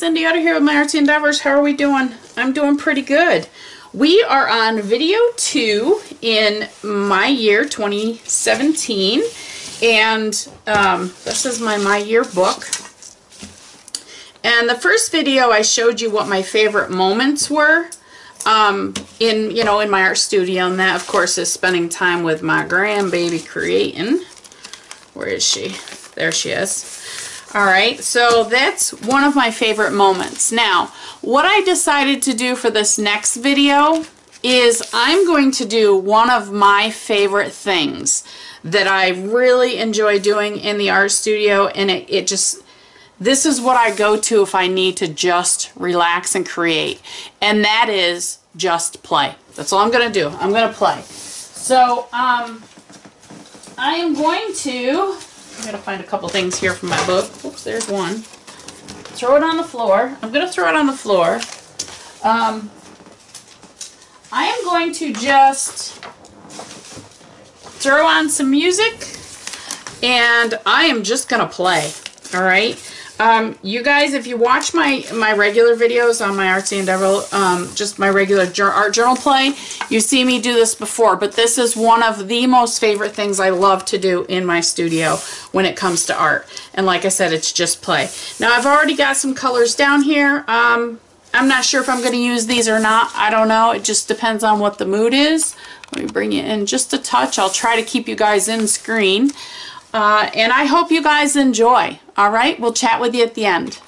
guys, out of here with my Artsy Endeavors. How are we doing? I'm doing pretty good. We are on video two in my year 2017 and um, this is my my year book. And the first video I showed you what my favorite moments were um, in, you know, in my art studio and that of course is spending time with my grandbaby creating. Where is she? There she is. All right, so that's one of my favorite moments. Now, what I decided to do for this next video is I'm going to do one of my favorite things that I really enjoy doing in the art studio and it, it just, this is what I go to if I need to just relax and create and that is just play. That's all I'm going to do. I'm going to play. So, um, I am going to I gotta find a couple things here from my book. Oops, there's one. Throw it on the floor. I'm gonna throw it on the floor. Um, I am going to just throw on some music and I am just gonna play. All right. Um, you guys, if you watch my, my regular videos on my Artsy Endeavor, um, just my regular art journal play, you see me do this before, but this is one of the most favorite things I love to do in my studio when it comes to art. And like I said, it's just play. Now, I've already got some colors down here. Um, I'm not sure if I'm going to use these or not. I don't know. It just depends on what the mood is. Let me bring you in just a touch. I'll try to keep you guys in screen. Uh, and I hope you guys enjoy. All right, we'll chat with you at the end.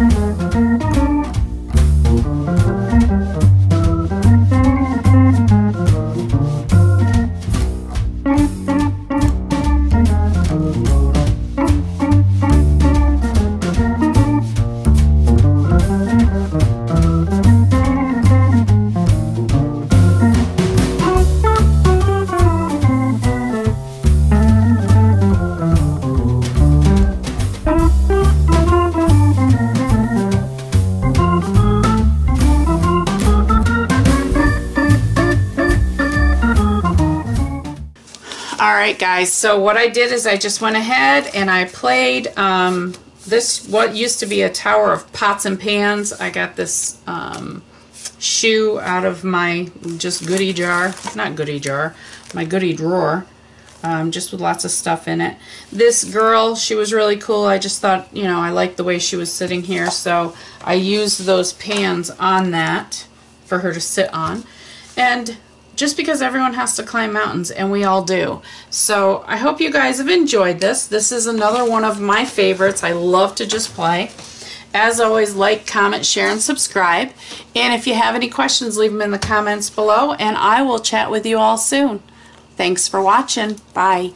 Müzik guys. So what I did is I just went ahead and I played um, this, what used to be a tower of pots and pans. I got this um, shoe out of my just goodie jar. Not goodie jar. My goodie drawer. Um, just with lots of stuff in it. This girl, she was really cool. I just thought, you know, I liked the way she was sitting here. So I used those pans on that for her to sit on. And just because everyone has to climb mountains, and we all do. So I hope you guys have enjoyed this. This is another one of my favorites. I love to just play. As always, like, comment, share, and subscribe. And if you have any questions, leave them in the comments below, and I will chat with you all soon. Thanks for watching. Bye.